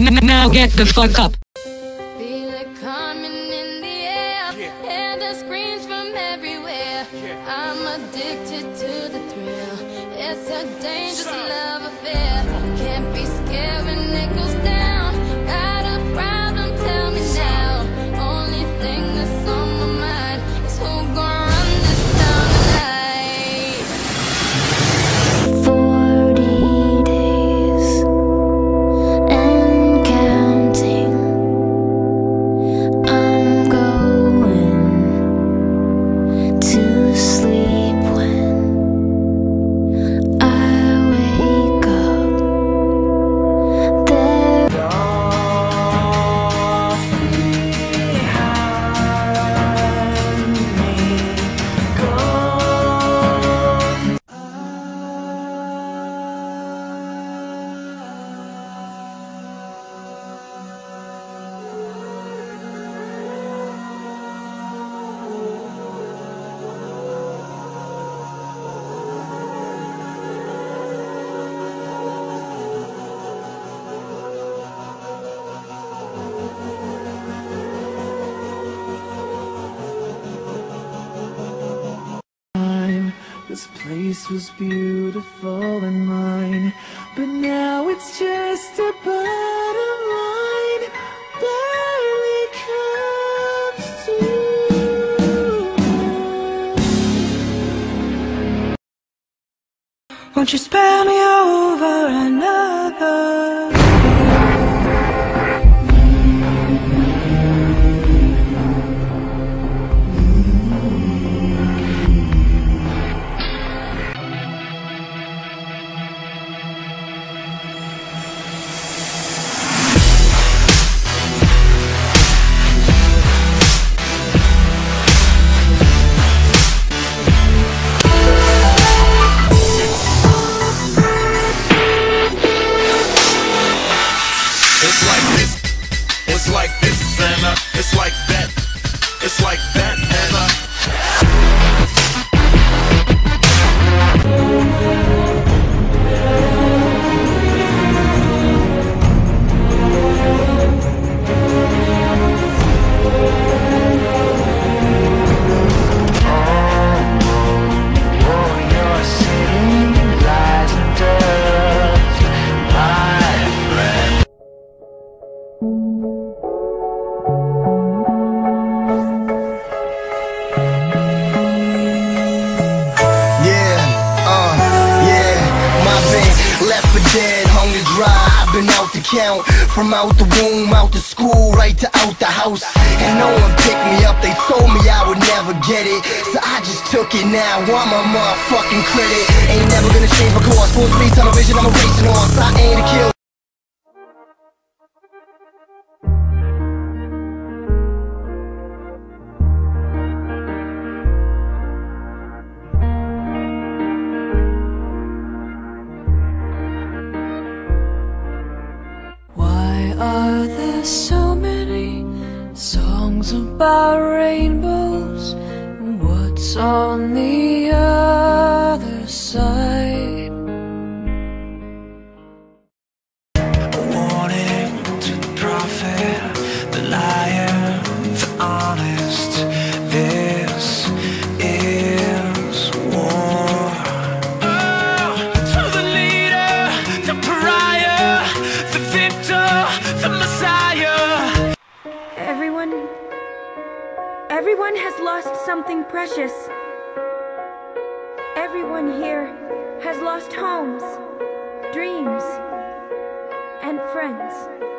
Now get the fuck up. Feel it coming in the air. Hear the screams from everywhere. I'm addicted to the thrill. It's a dangerous love This place was beautiful and mine, but now it's just a bottom line. Barely comes to. Won't you spare me over another? Like count, from out the womb, out the school, right to out the house. And no one picked me up, they told me I would never get it. So I just took it now, I'm a motherfucking critic. Ain't never gonna change my course, full speed, vision, I'm a racing horse. I ain't a kill. Are there so many songs about rainbows? What's on the other side? Lost something precious. Everyone here has lost homes, dreams, and friends.